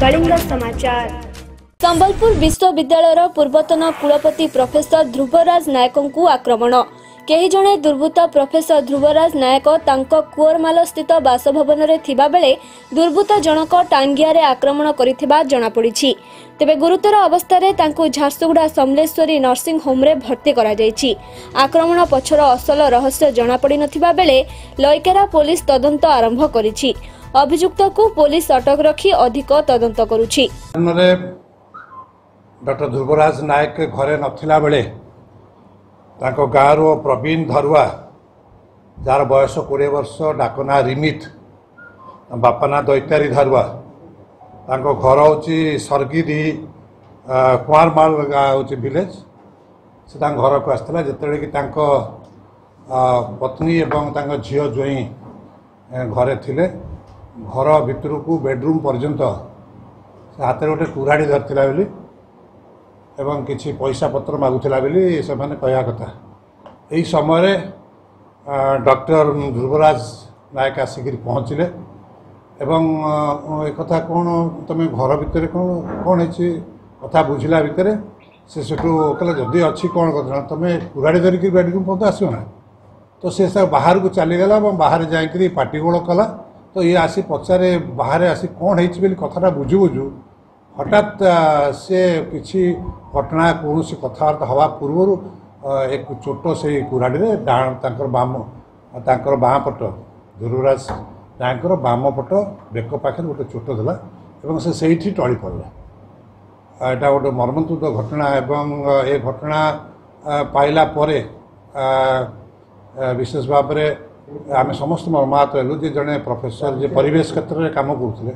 କଳିଙ୍ଗ ସମାଚାର। ସମ୍ବଲପୁର ବିଶ୍ୱବିଦ୍ୟାଳୟର ପୂର୍ବତନ କୁଳପତି ପ୍ରଫେସର ଧ୍ରୁବରାଜ ନାୟକଙ୍କୁ ଆକ୍ରମଣ। କେହି ଜଣେ ଦୁର୍ବୃତ୍ତ ପ୍ରଫେସର ଧ୍ରୁବରାଜ ନାୟକ ତାଙ୍କ କୁଅରମାଲ ସ୍ଥିତ ବାସଭବନରେ ଥିବାବେଳେ ଦୁର୍ବୃତ୍ତ ଜଣକ ଟାଙ୍ଗିଆରେ ଆକ୍ରମଣ କରିଥିବା ଜଣାପଡ଼ିଛି। ତେବେ ଗୁରୁତର ଅବସ୍ଥାରେ ତାଙ୍କୁ ଝାରସୁଗୁଡ଼ା ସମଲେଶ୍ୱରୀ ନର୍ସିଂ ହୋମ୍ରେ ଭର୍ତ୍ତି କରାଯାଇଛି। ଆକ୍ରମଣ ପଛର ଅସଲ ରହସ୍ୟ ଜଣାପଡ଼ିନଥିବା ବେଳେ ଲଇକେରା ପୋଲିସ ତଦନ୍ତ ଆରମ୍ଭ କରିଛି। ଅଭିଯୁକ୍ତକୁ ପୋଲିସ ଅଟକ ରଖି ଅଧିକ ତଦନ୍ତ କରୁଛି। ରେ ଡକ୍ଟର ଧ୍ରୁବରାଜ ନାୟକ ଘରେ ନଥିଲା ବେଳେ ତାଙ୍କ ଗାଁରୁ ପ୍ରବୀଣ ଧରୁଆ ଯାହାର ବୟସ କୋଡ଼ିଏ ବର୍ଷ ଡାକ ନାଁ ରିମିତ ତାଙ୍କ ବାପା ନାଁ ଦୈତାରୀ ଧରୁଆ। ତାଙ୍କ ଘର ହେଉଛି ସରଗିରି କୁଆଁରମାଳ ଗାଁ ହେଉଛି ଭିଲେଜ ସେ ତାଙ୍କ ଘରକୁ ଆସିଥିଲା। ଯେତେବେଳେ କି ତାଙ୍କ ଆ, ପତ୍ନୀ ଏବଂ ତାଙ୍କ ଝିଅ ଜ୍ୱାଇଁ ଏ, ଘରେ ଥିଲେ ଘର ଭିତରକୁ ବେଡ଼ରୁମ୍ ପର୍ଯ୍ୟନ୍ତ ସେ ହାତରେ ଗୋଟେ କୁରାଢ଼ୀ ଧରିଥିଲା ବୋଲି ଏବଂ କିଛି ପଇସା ପତ୍ର ମାଗୁଥିଲା ବୋଲି ସେମାନେ କହିବା କଥା। ଏହି ସମୟରେ ଡକ୍ଟର ଧ୍ରୁବରାଜ ନାୟକ ଆସିକିରି ପହଞ୍ଚିଲେ ଏବଂ ଆ, ଏ କଥା କ'ଣ ତୁମେ ଘର ଭିତରେ କ'ଣ କ'ଣ ହେଇଛି କଥା ବୁଝିଲା ଭିତରେ ସେ ସେଠୁ କହିଲେ ଯଦି ଅଛି କ'ଣ କଥା ତୁମେ କୁରାଢ଼ୀ ଧରିକି ବେଡ଼ରୁମ୍ ପର୍ଯ୍ୟନ୍ତ ଆସିବ ନା? ତ ସେ ସେ ବାହାରକୁ ଚାଲିଗଲା ଏବଂ ବାହାରେ ଯାଇକରି ପାଟିଗୋଳ କଲା ତ ଇଏ ଆସି ପଚାରେ ବାହାରେ ଆସି କ'ଣ ହେଇଛି ବୋଲି କଥାଟା ବୁଝୁ ବୁଝୁ ହଠାତ୍ ସେ କିଛି ଘଟଣା କୌଣସି କଥାବାର୍ତ୍ତା ହେବା ପୂର୍ବରୁ ଏକ ଚୋଟ ସେଇ କୁରାଡ଼ିରେ ଡାହାଣ ତାଙ୍କର ବାମ ତାଙ୍କର ବାଁ ପଟ ଧ୍ରୁବରାଜ ନାୟକଙ୍କର ବାମ ପଟ ବେକ ପାଖରେ ଗୋଟେ ଚୋଟ ଦେଲା ଏବଂ ସେ ସେଇଠି ଟଳି ପଡ଼ିଲା। ଏଇଟା ଗୋଟେ ମର୍ମନ୍ତୁଦ ଘଟଣା ଏବଂ ଏ ଘଟଣା ପାଇଲା ପରେ ବିଶେଷ ଭାବରେ ଆମେ ସମସ୍ତେ ମର୍ମାହତ ହେଲୁ ଯେ ଜଣେ ପ୍ରଫେସର ଯେ ପରିବେଶ କ୍ଷେତ୍ରରେ କାମ କରୁଥିଲେ।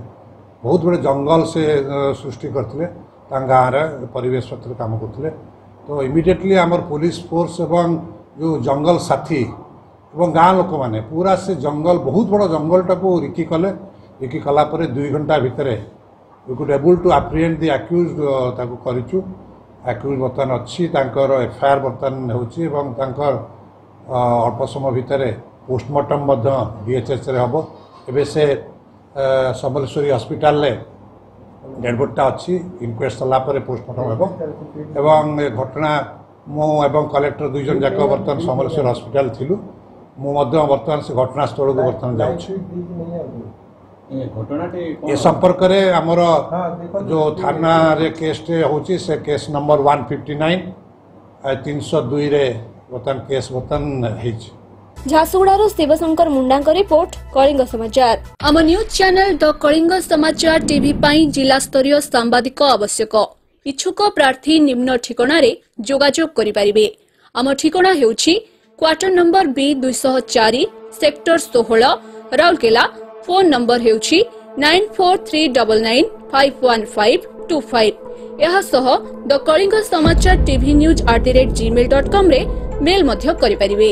ବହୁତ ଗୁଡ଼ିଏ ଜଙ୍ଗଲ ସେ ଆ, ସୃଷ୍ଟି କରିଥିଲେ। ତାଙ୍କ ଗାଁରେ ପରିବେଶ କ୍ଷେତ୍ରରେ କାମ କରୁଥିଲେ। ତ ଇମିଡ଼ିଏଟଲି ଆମର ପୋଲିସ ଫୋର୍ସ ଏବଂ ଯେଉଁ ଜଙ୍ଗଲ ସାଥୀ ଏବଂ ଗାଁ ଲୋକମାନେ ପୁରା ସେ ଜଙ୍ଗଲ ବହୁତ ବଡ଼ ଜଙ୍ଗଲଟାକୁ ରିକି କଲେ। ରିକି କଲା ପରେ ଦୁଇ ଘଣ୍ଟା ଭିତରେ we could able to apprehend the accused ତାକୁ କରିଛୁ। ଆକ୍ୟୁଜ୍ ବର୍ତ୍ତମାନ ଅଛି ତାଙ୍କର ଏଫଆଇଆର୍ ବର୍ତ୍ତମାନ ହେଉଛି ଏବଂ ତାଙ୍କର ଅ, ଅଳ୍ପ ସମୟ ଭିତରେ ପୋଷ୍ଟମର୍ଟମ୍ ମଧ୍ୟ ବିଏଚ୍ଏସ୍ରେ ହେବ ଏବେ ସେ ଅ, ସମଲେଶ୍ୱରୀ ହସ୍ପିଟାଲରେ ଡେଡ଼ବଡିଟା ଅଛି ଇନକ୍ୱେଷ୍ଟ ସରିଲା ପରେ ପୋଷ୍ଟମର୍ଟମ୍ ହେବ ଏବଂ ଏ ଘଟଣା ମୁଁ ଏବଂ କଲେକ୍ଟର ଦୁଇ ଜଣ ଯାକ ବର୍ତ୍ତମାନ ସମଲେଶ୍ୱରୀ ହସ୍ପିଟାଲ ଥିଲୁ ମୁଁ ମଧ୍ୟ ବର୍ତ୍ତମାନ ସେ ଘଟଣାସ୍ଥଳକୁ ବର୍ତ୍ତମାନ ଯାଉଛି। ଏ ଘଟଣାଟି ଏ ସମ୍ପର୍କରେ ଆମର ଯେଉଁ ଥାନାରେ କେସ୍ଟେ ହେଉଛି ସେ case number one fifty nine ତିନିଶହ ଦୁଇରେ ବର୍ତ୍ତମାନ କେସ୍ ବର୍ତ୍ତମାନ ହେଇଛି। ଝାରସୁଗୁଡ଼ାରୁ ଶିବଶଙ୍କର ମୁଣ୍ଡାଙ୍କ ରିପୋର୍ଟ କଳିଙ୍ଗ ସମାଚାର। ଆମ ନ୍ୟୁଜ୍ ଚ୍ୟାନେଲ ଦ କଳିଙ୍ଗ ସମାଚାର ଟିଭି ପାଇଁ ଜିଲ୍ଲାସ୍ତରୀୟ ସାମ୍ବାଦିକ ଆବଶ୍ୟକ। ଇଚ୍ଛୁକ ପ୍ରାର୍ଥୀ ନିମ୍ନ ଠିକଣାରେ ଯୋଗାଯୋଗ କରିପାରିବେ। ଆମ ଠିକଣା ହେଉଛି କ୍ୱାର୍ଟର ନମ୍ବର ବି ଦୁଇଶହ ଚାରି ସେକ୍ଟର ଷୋହଳ ରାଉରକେଲା। ଫୋନ୍ ନମ୍ବର ହେଉଛି nine four three double nine five one five two five. ଏହା ସହ the Kalinga Samachar TV news at the rate Gmail dot କମ୍ରେ ମେଲ୍ ମଧ୍ୟ କରିପାରିବେ।